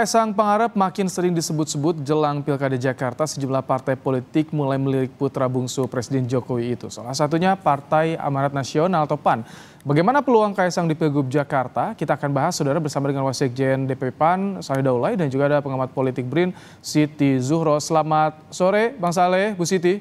Kaisang Pangarep makin sering disebut-sebut jelang Pilkada Jakarta sejumlah partai politik mulai melirik putra bungsu Presiden Jokowi itu. Salah satunya Partai Amanat Nasional atau PAN. Bagaimana peluang Kaisang di Pilgub Jakarta? Kita akan bahas saudara bersama dengan Wasekjen DP PAN Saleh Daulay dan juga ada pengamat politik BRIN Siti Zuhro. Selamat sore Bang Saleh, Bu Siti.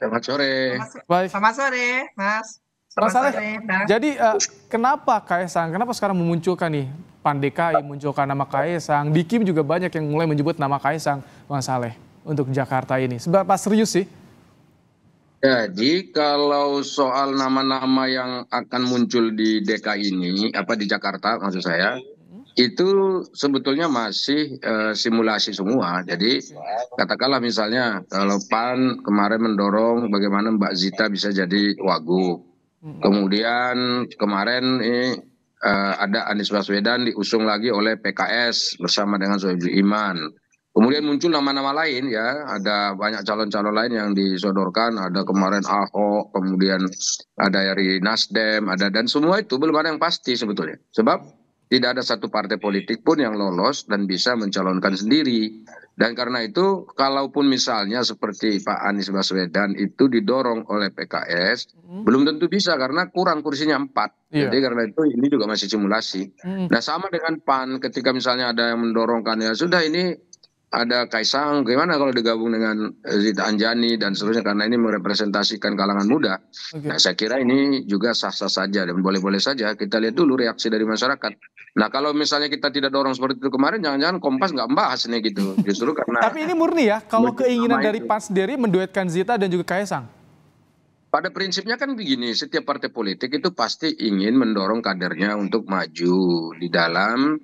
Selamat sore. Baik. Selamat sore, Mas. Bang Saleh, jadi uh, kenapa Kaisang, kenapa sekarang memunculkan nih PAN DKI munculkan nama Kaisang, di Kim juga banyak yang mulai menyebut nama Kaisang, Bang Saleh, untuk Jakarta ini. Seberapa serius sih? Jadi kalau soal nama-nama yang akan muncul di DKI ini, apa di Jakarta maksud saya, itu sebetulnya masih uh, simulasi semua. Jadi katakanlah misalnya kalau PAN kemarin mendorong bagaimana Mbak Zita bisa jadi wagub. Kemudian kemarin ini uh, ada Anies Baswedan diusung lagi oleh PKS bersama dengan Soebul Iman. Kemudian muncul nama-nama lain ya, ada banyak calon-calon lain yang disodorkan, ada kemarin Ahok, kemudian ada dari Nasdem, ada dan semua itu belum ada yang pasti sebetulnya. Sebab tidak ada satu partai politik pun yang lolos dan bisa mencalonkan sendiri. Dan karena itu, kalaupun misalnya seperti Pak Anies Baswedan itu didorong oleh PKS, hmm. belum tentu bisa karena kurang kursinya empat. Yeah. Jadi karena itu ini juga masih simulasi. Hmm. Nah sama dengan PAN, ketika misalnya ada yang mendorongkan ya sudah ini ada Kaisang, gimana kalau digabung dengan Zita Anjani dan seterusnya karena ini merepresentasikan kalangan muda. Okay. Nah, saya kira ini juga sah-sah saja dan boleh-boleh saja kita lihat dulu reaksi dari masyarakat. Nah, kalau misalnya kita tidak dorong seperti itu kemarin, jangan-jangan Kompas nggak membahas nih gitu. Justru karena. Tapi ini murni ya, kalau keinginan dari PAN sendiri menduetkan Zita dan juga Kaisang. Pada prinsipnya kan begini, setiap partai politik itu pasti ingin mendorong kadernya untuk maju di dalam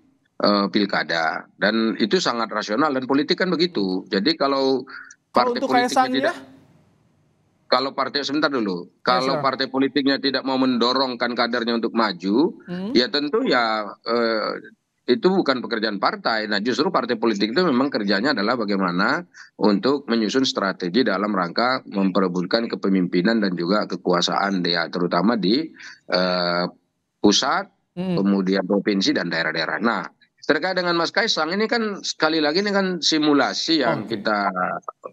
pilkada dan itu sangat rasional dan politik kan begitu. Jadi kalau partai kalau politiknya tidak kalau partai sebentar dulu, kalau ya, partai politiknya tidak mau mendorongkan kadernya untuk maju, hmm. ya tentu ya uh, itu bukan pekerjaan partai. Nah, justru partai politik itu memang kerjanya adalah bagaimana untuk menyusun strategi dalam rangka memperebutkan kepemimpinan dan juga kekuasaan dia, terutama di uh, pusat, hmm. kemudian provinsi dan daerah-daerah. Nah, terkait dengan Mas Kaisang ini kan sekali lagi ini kan simulasi yang kita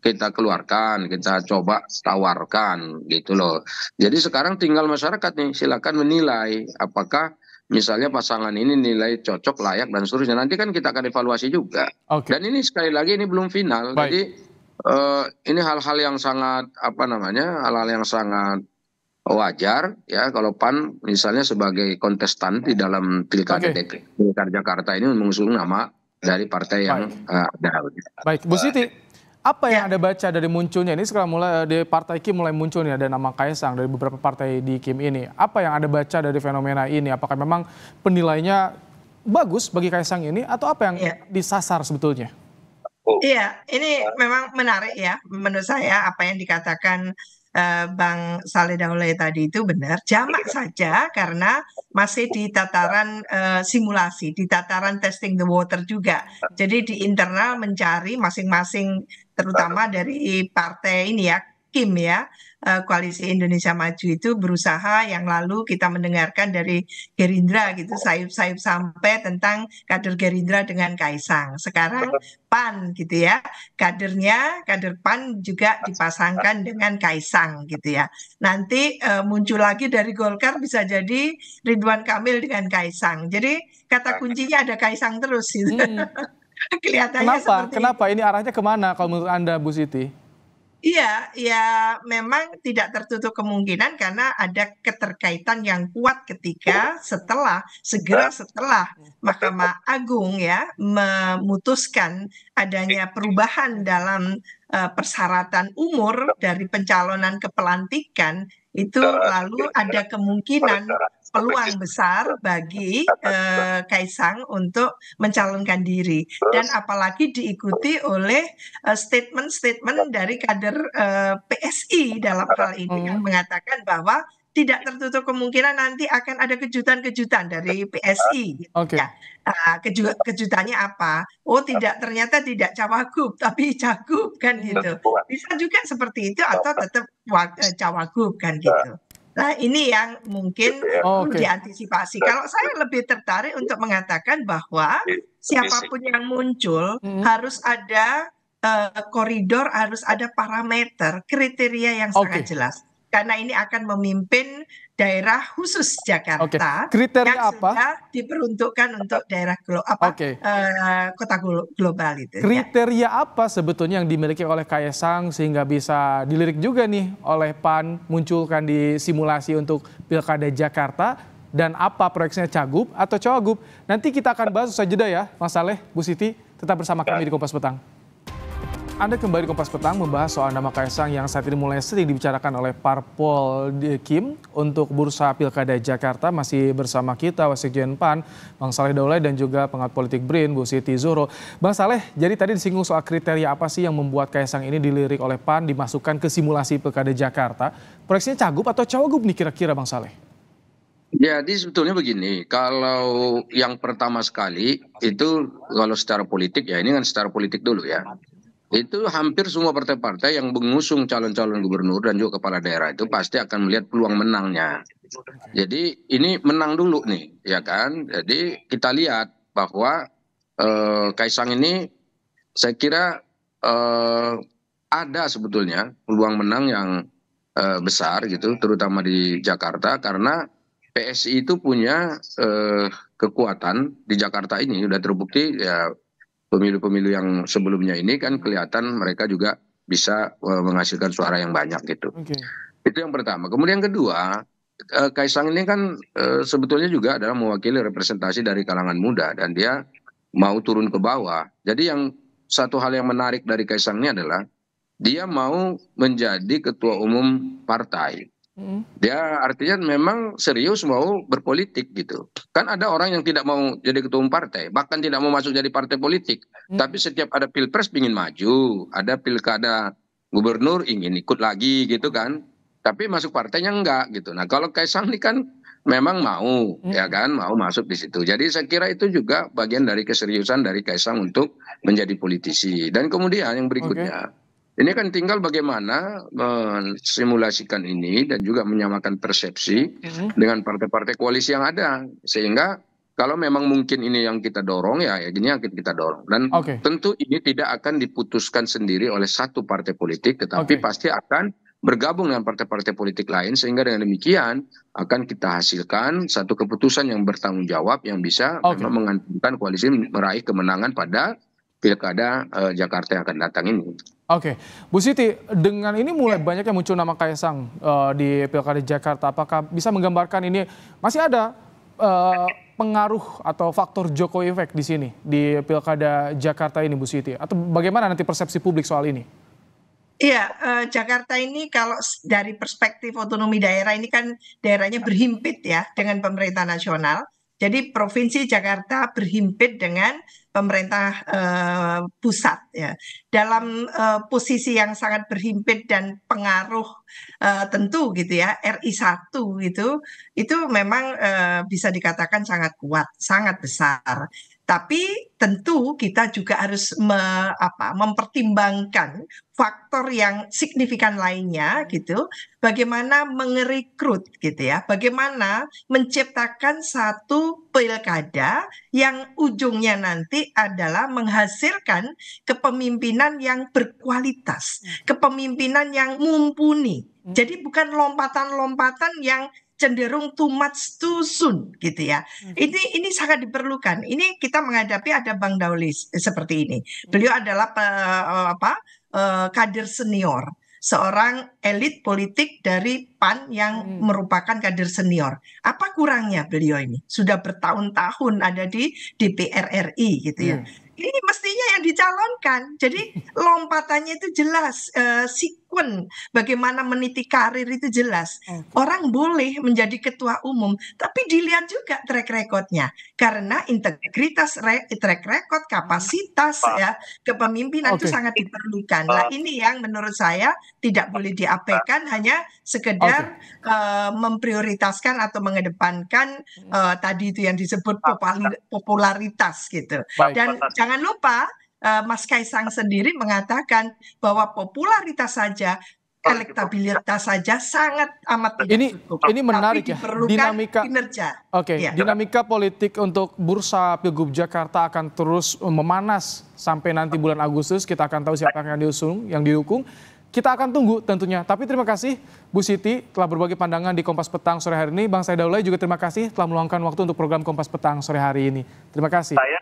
kita keluarkan, kita coba tawarkan gitu loh. Jadi sekarang tinggal masyarakat nih silakan menilai apakah misalnya pasangan ini nilai cocok, layak dan seterusnya. Nanti kan kita akan evaluasi juga. Okay. Dan ini sekali lagi ini belum final. Baik. Jadi uh, ini hal-hal yang sangat apa namanya? hal-hal yang sangat wajar ya kalau PAN misalnya sebagai kontestan di dalam pilkada okay. pilkada Jakarta ini mengusung nama dari partai yang uh, ada. Baik, Bu Siti, apa yang ya. Anda baca dari munculnya ini sekarang mulai di partai Kim mulai muncul nih ada nama Kaisang dari beberapa partai di Kim ini. Apa yang Anda baca dari fenomena ini? Apakah memang penilainya bagus bagi Kaisang ini atau apa yang ya. disasar sebetulnya? Iya, ini memang menarik ya menurut saya apa yang dikatakan uh, Bang Saleh Daulay tadi itu benar, jamak iya. saja karena masih di tataran uh, simulasi, di tataran testing the water juga. Jadi di internal mencari masing-masing terutama dari partai ini ya Kim ya eh, koalisi Indonesia Maju itu berusaha yang lalu kita mendengarkan dari Gerindra gitu sayup-sayup sampai tentang kader Gerindra dengan Kaisang. Sekarang PAN gitu ya. Kadernya kader PAN juga dipasangkan dengan Kaisang gitu ya. Nanti uh, muncul lagi dari Golkar bisa jadi Ridwan Kamil dengan Kaisang. Jadi kata kuncinya ada Kaisang terus gitu. Hmm. Kelihatannya Kenapa? Kenapa? Ini arahnya ke mana kalau menurut Anda Bu Siti? Iya, ya memang tidak tertutup kemungkinan karena ada keterkaitan yang kuat ketika setelah segera setelah. Mahkamah Agung ya memutuskan adanya perubahan dalam uh, persyaratan umur dari pencalonan ke pelantikan itu lalu ada kemungkinan peluang besar bagi uh, Kaisang untuk mencalonkan diri dan apalagi diikuti oleh statement-statement uh, dari kader uh, PSI dalam hal ini yang hmm. mengatakan bahwa tidak tertutup kemungkinan nanti akan ada kejutan-kejutan dari PSI. Okay. Ya. Nah, keju kejutannya apa? Oh, tidak ternyata tidak cawagup tapi cagup kan gitu. Bisa juga seperti itu atau tetap cawagup kan gitu. Nah, ini yang mungkin Oh, perlu Oke. diantisipasi. Kalau saya lebih tertarik untuk mengatakan bahwa siapa pun yang muncul Mhm. harus ada eh, koridor, harus ada parameter, kriteria yang sangat Oke. jelas. Karena ini akan memimpin daerah khusus. Jakarta Kriteria yang apa? sudah diperuntukkan untuk daerah glo apa Oke. eh, kota glo- global itu. ya. Kriteria apa sebetulnya yang dimiliki oleh Kaisang sehingga bisa dilirik juga nih oleh PAN munculkan di simulasi untuk Pilkada Jakarta dan apa proyeksinya Cagup atau Cawagup? Nanti kita akan bahas usai jeda ya, Mas Saleh, Bu Siti, tetap bersama kami di Kompas Petang. Anda kembali di Kompas Petang membahas soal nama Kaisang yang saat ini mulai sering dibicarakan oleh Parpol Kim untuk Bursa Pilkada Jakarta. Masih bersama kita Wasekjen PAN, Bang Saleh Daulay dan juga pengamat politik BRIN, Bu Siti Zuhro. Bang Saleh, jadi tadi disinggung soal kriteria apa sih yang membuat Kaisang ini dilirik oleh PAN dimasukkan ke simulasi Pilkada Jakarta. Proyeksinya Cagup atau Cawagup nih kira-kira Bang Saleh? Jadi sebetulnya begini, kalau yang pertama sekali itu kalau secara politik ya ini kan secara politik dulu ya. Itu hampir semua partai-partai yang mengusung calon-calon gubernur dan juga kepala daerah itu pasti akan melihat peluang menangnya. Jadi ini menang dulu nih, ya kan? Jadi kita lihat bahwa eh, Kaisang ini saya kira eh, ada sebetulnya peluang menang yang eh, besar gitu, terutama di Jakarta karena PSI itu punya eh, kekuatan di Jakarta ini sudah terbukti ya pemilu-pemilu yang sebelumnya ini kan kelihatan mereka juga bisa eh, menghasilkan suara yang banyak gitu. Oke. Itu yang pertama. Kemudian yang kedua, eh, Kaisang ini kan eh, sebetulnya juga adalah mewakili representasi dari kalangan muda dan dia mau turun ke bawah. Jadi yang satu hal yang menarik dari Kaisang ini adalah dia mau menjadi ketua umum partai. Mm. Dia artinya memang serius mau berpolitik gitu. Kan ada orang yang tidak mau jadi ketua umum partai, bahkan tidak mau masuk jadi partai politik. Hmm. Tapi setiap ada pilpres ingin maju, ada pilkada gubernur ingin ikut lagi gitu kan. Tapi masuk partainya enggak gitu. Nah kalau Kaisang ini kan memang mau Hmm. ya kan, mau masuk di situ. Jadi saya kira itu juga bagian dari keseriusan dari Kaisang untuk menjadi politisi. Dan kemudian yang berikutnya. Ini kan tinggal bagaimana mensimulasikan ini dan juga menyamakan persepsi dengan partai-partai koalisi yang ada sehingga kalau memang mungkin ini yang kita dorong ya ya ini yang kita dorong dan Oke. tentu ini tidak akan diputuskan sendiri oleh satu partai politik tetapi Oke. pasti akan bergabung dengan partai-partai politik lain sehingga dengan demikian akan kita hasilkan satu keputusan yang bertanggung jawab yang bisa Oke. memang mengantarkan koalisi meraih kemenangan pada pilkada eh, Jakarta yang akan datang ini. Oke, Bu Siti, dengan ini mulai banyak yang muncul nama Kaisang eh, di Pilkada Jakarta. Apakah bisa menggambarkan ini masih ada eh, pengaruh atau faktor Jokowi effect di sini di Pilkada Jakarta ini, Bu Siti? Atau bagaimana nanti persepsi publik soal ini? Iya, eh, Jakarta ini kalau dari perspektif otonomi daerah ini kan daerahnya berhimpit ya dengan pemerintah nasional. Jadi provinsi Jakarta berhimpit dengan pemerintah eh, pusat ya. Dalam eh, posisi yang sangat berhimpit dan pengaruh eh, tentu gitu ya, RI 1 gitu, itu memang bisa dikatakan sangat kuat, sangat besar. Tapi tentu kita juga harus me- apa, mempertimbangkan faktor yang signifikan lainnya gitu, bagaimana mengerekrut gitu ya, bagaimana menciptakan satu pilkada yang ujungnya nanti adalah menghasilkan kepemimpinan yang berkualitas, kepemimpinan yang mumpuni. Jadi bukan lompatan-lompatan yang cenderung too much too soon gitu ya. Ini ini sangat diperlukan. Ini kita menghadapi ada Bang Daulis seperti ini. Beliau adalah pe- eh, apa eh, kader senior, seorang elit politik dari PAN yang Hmm. merupakan kader senior. Apa kurangnya beliau ini? Sudah bertahun-tahun ada di DPR RI gitu ya. Hmm. Ini mestinya yang dicalonkan. Jadi lompatannya itu jelas, eh, sekuen bagaimana meniti karir itu jelas. Orang boleh menjadi ketua umum, tapi dilihat juga track recordnya. Karena integritas, re- track record, kapasitas, ya, kepemimpinan itu Oke. sangat diperlukan. Nah ini yang menurut saya tidak boleh diabaikan, hanya sekedar eh, memprioritaskan atau mengedepankan eh, tadi itu yang disebut popularitas gitu. Baik. Dan jangan lupa Mas Kaisang sendiri mengatakan bahwa popularitas saja elektabilitas saja sangat amat tidak ini cukup. ini menarik Tapi ya dinamika kinerja. Oke, Iya. dinamika politik untuk bursa Pilgub Jakarta akan terus memanas sampai nanti bulan Agustus. Kita akan tahu siapa yang diusung, yang didukung. Kita akan tunggu tentunya. Tapi terima kasih Bu Siti telah berbagi pandangan di Kompas Petang sore hari ini. Bang Saidaulay juga terima kasih telah meluangkan waktu untuk program Kompas Petang sore hari ini. Terima kasih. Saya